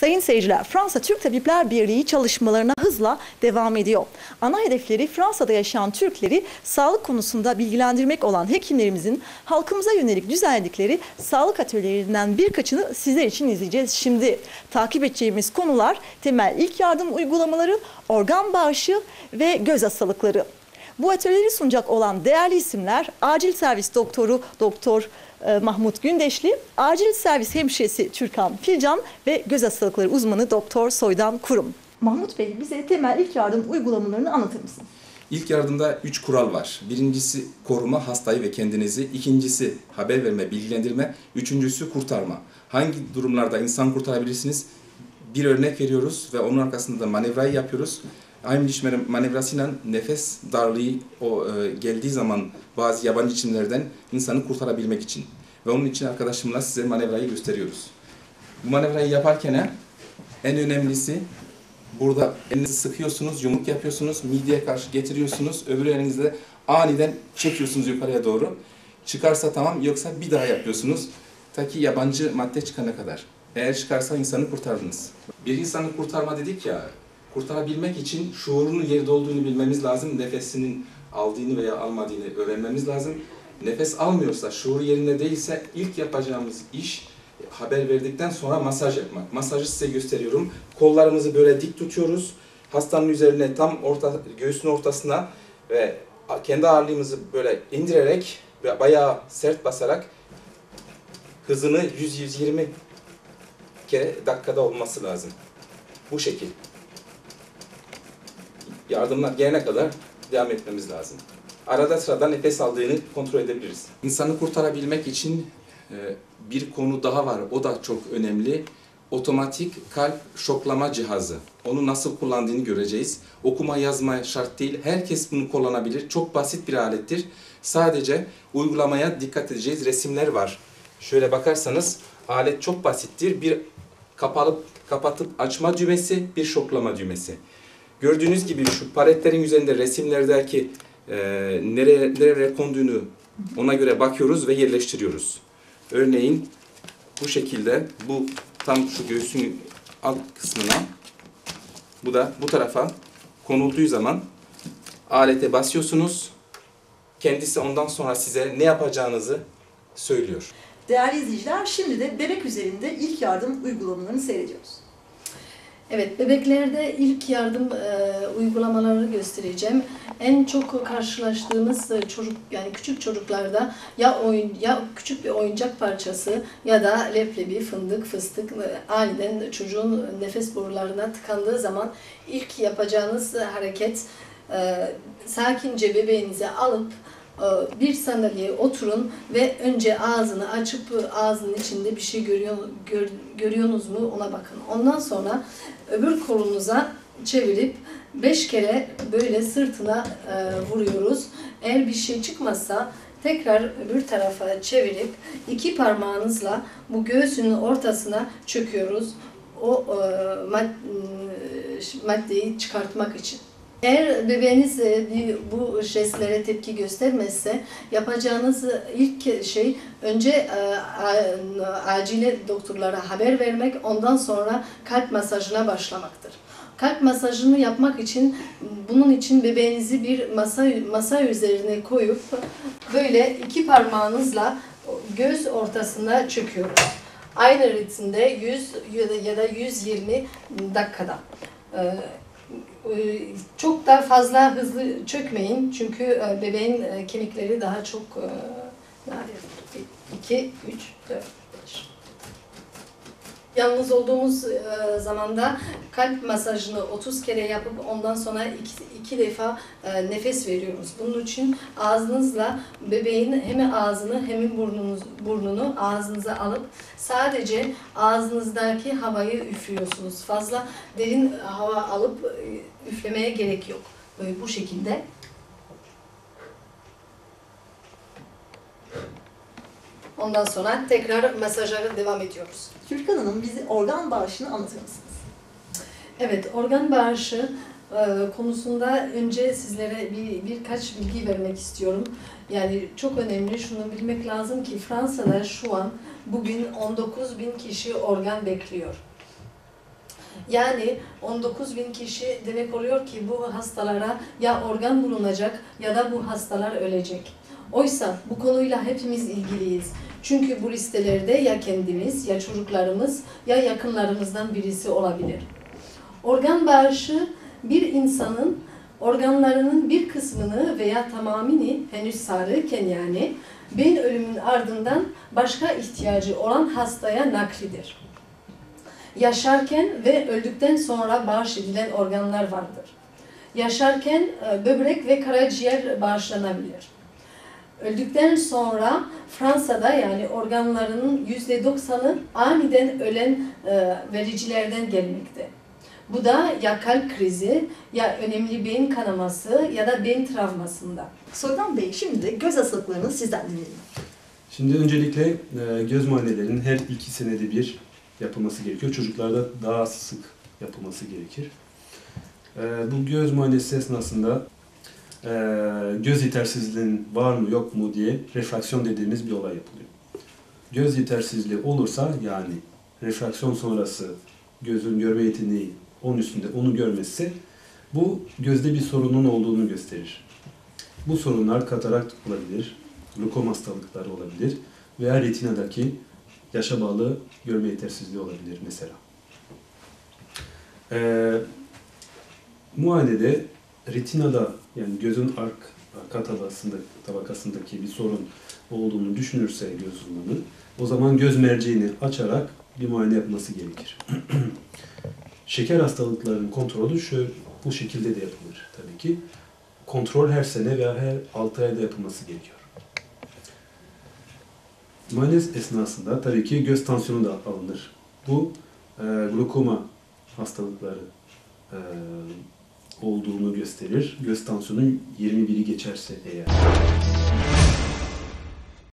Sayın seyirciler, Fransa Türk Tabipler Birliği çalışmalarına hızla devam ediyor. Ana hedefleri Fransa'da yaşayan Türkleri sağlık konusunda bilgilendirmek olan hekimlerimizin halkımıza yönelik düzenledikleri sağlık atölyelerinden birkaçını sizler için izleyeceğiz. Şimdi takip edeceğimiz konular temel ilk yardım uygulamaları, organ bağışı ve göz hastalıkları. Bu atölyeleri sunacak olan değerli isimler acil servis doktoru Doktor e, Mahmut Gündeşli, acil servis hemşiresi Türkan Filcan ve göz hastalıkları uzmanı Doktor Soydan Kurum. Mahmut Bey bize temel ilk yardım uygulamalarını anlatır mısınız? İlk yardımda üç kural var. Birincisi koruma hastayı ve kendinizi. İkincisi haber verme, bilgilendirme. Üçüncüsü kurtarma. Hangi durumlarda insan kurtarabilirsiniz? Bir örnek veriyoruz ve onun arkasında da manevrayı yapıyoruz. Heimlich manevrasıyla nefes darlığı o e, geldiği zaman bazı yabancı cisimlerden insanı kurtarabilmek için. Ve onun için arkadaşımla size manevrayı gösteriyoruz. Bu manevrayı yaparken en önemlisi burada elinizi sıkıyorsunuz, yumruk yapıyorsunuz, mideye karşı getiriyorsunuz, öbür elinizle aniden çekiyorsunuz yukarıya doğru. Çıkarsa tamam, yoksa bir daha yapıyorsunuz. Ta ki yabancı madde çıkana kadar. Eğer çıkarsa insanı kurtardınız. Bir insanı kurtarma dedik ya, kurtarabilmek için şuurunun yerde olduğunu bilmemiz lazım. Nefesinin aldığını veya almadığını öğrenmemiz lazım. Nefes almıyorsa, şuuru yerinde değilse ilk yapacağımız iş haber verdikten sonra masaj yapmak. Masajı size gösteriyorum. Kollarımızı böyle dik tutuyoruz. Hastanın üzerine tam orta, göğsün ortasına ve kendi ağırlığımızı böyle indirerek ve bayağı sert basarak hızını 100-120 kere dakikada olması lazım. Bu şekil yardımlar gelene kadar devam etmemiz lazım. Arada sırada nefes aldığını kontrol edebiliriz. İnsanı kurtarabilmek için e, bir konu daha var. O da çok önemli. Otomatik kalp şoklama cihazı. Onu nasıl kullandığını göreceğiz. Okuma yazma şart değil. Herkes bunu kullanabilir. Çok basit bir alettir. Sadece uygulamaya dikkat edeceğiz. Resimler var. Şöyle bakarsanız alet çok basittir. Bir kapalı kapatıp açma düğmesi, bir şoklama düğmesi. Gördüğünüz gibi şu paletlerin üzerinde resimlerdeki e, nereye, nereye konduğunu ona göre bakıyoruz ve yerleştiriyoruz. Örneğin bu şekilde bu tam şu göğsün alt kısmına bu da bu tarafa konulduğu zaman alete basıyorsunuz. Kendisi ondan sonra size ne yapacağınızı söylüyor. Değerli izleyiciler şimdi de bebek üzerinde ilk yardım uygulamalarını seyrediyoruz. Evet, bebeklerde ilk yardım e, uygulamalarını göstereceğim. En çok karşılaştığımız e, çocuk yani küçük çocuklarda ya oyun ya küçük bir oyuncak parçası ya da leblebi, fındık, fıstık e, aniden çocuğun nefes borularına tıkandığı zaman ilk yapacağınız hareket e, sakince bebeğinizi alıp bir sandalyeye oturun ve önce ağzını açıp ağzının içinde bir şey görüyor, gör, görüyorsunuz mu ona bakın. Ondan sonra öbür kolunuza çevirip beş kere böyle sırtına e, vuruyoruz. Eğer bir şey çıkmazsa tekrar öbür tarafa çevirip iki parmağınızla bu göğsünün ortasına çöküyoruz. O e, maddeyi çıkartmak için. Eğer bebeğiniz e, bu jestlere tepki göstermezse yapacağınız ilk şey önce e, acile doktorlara haber vermek ondan sonra kalp masajına başlamaktır. Kalp masajını yapmak için bunun için bebeğinizi bir masa masa üzerine koyup böyle iki parmağınızla göz ortasına çöküyoruz. Aynı ritimde 100 ya da 120 dakikada. Ee, çok da fazla hızlı çökmeyin çünkü e, bebeğin e, kemikleri daha çok e, nadir. 2, 3, 4, 5. Yalnız olduğumuz zamanda kalp masajını 30 kere yapıp ondan sonra iki, iki defa nefes veriyoruz. Bunun için ağzınızla bebeğin hem ağzını hem burnunuz, burnunu ağzınıza alıp sadece ağzınızdaki havayı üflüyorsunuz. Fazla derin hava alıp üflemeye gerek yok. Böyle bu şekilde. Ondan sonra tekrar mesaja devam ediyoruz. Türkan Hanım bizi organ bağışını anlatır mısınız? Evet, organ bağışı e, konusunda önce sizlere bir birkaç bilgi vermek istiyorum. Yani çok önemli şunu bilmek lazım ki Fransa'da şu an bugün 19 bin kişi organ bekliyor. Yani 19 bin kişi demek oluyor ki bu hastalara ya organ bulunacak ya da bu hastalar ölecek. Oysa bu konuyla hepimiz ilgiliyiz. Çünkü bu listelerde ya kendimiz ya çocuklarımız ya yakınlarımızdan birisi olabilir. Organ bağışı bir insanın organlarının bir kısmını veya tamamını henüz sağlıken yani beyin ölümünün ardından başka ihtiyacı olan hastaya naklidir. Yaşarken ve öldükten sonra bağış edilen organlar vardır. Yaşarken e, böbrek ve karaciğer bağışlanabilir. Öldükten sonra Fransa'da yani organlarının %90'ı aniden ölen e, vericilerden gelmekte. Bu da ya kalp krizi, ya önemli beyin kanaması ya da beyin travmasında. Soydan Bey şimdi de göz hastalıklarını sizden dinleyelim. Şimdi öncelikle e, göz muayenelerinin her iki senede bir yapılması gerekiyor. Çocuklarda daha sık yapılması gerekir. E, Bu göz muayenesi esnasında göz yetersizliğinin var mı yok mu diye refraksiyon dediğimiz bir olay yapılıyor. Göz yetersizliği olursa yani refraksiyon sonrası gözün görme yeteneği onun üstünde onu görmesi bu gözde bir sorunun olduğunu gösterir. Bu sorunlar katarakt olabilir, glokom hastalıkları olabilir veya retinadaki yaşa bağlı görme yetersizliği olabilir mesela. Ee, muayenede retinada yani gözün ark, arka tabakasında, tabakasındaki bir sorun olduğunu düşünürse göz uzmanı o zaman göz merceğini açarak bir muayene yapması gerekir. Şeker hastalıklarının kontrolü şu, bu şekilde de yapılır tabii ki. Kontrol her sene veya her 6 ayda yapılması gerekiyor. Muayene esnasında tabii ki göz tansiyonu da alınır. Bu e, glukoma hastalıkları e, olduğunu gösterir. Göz tansiyonu 21'i geçerse eğer.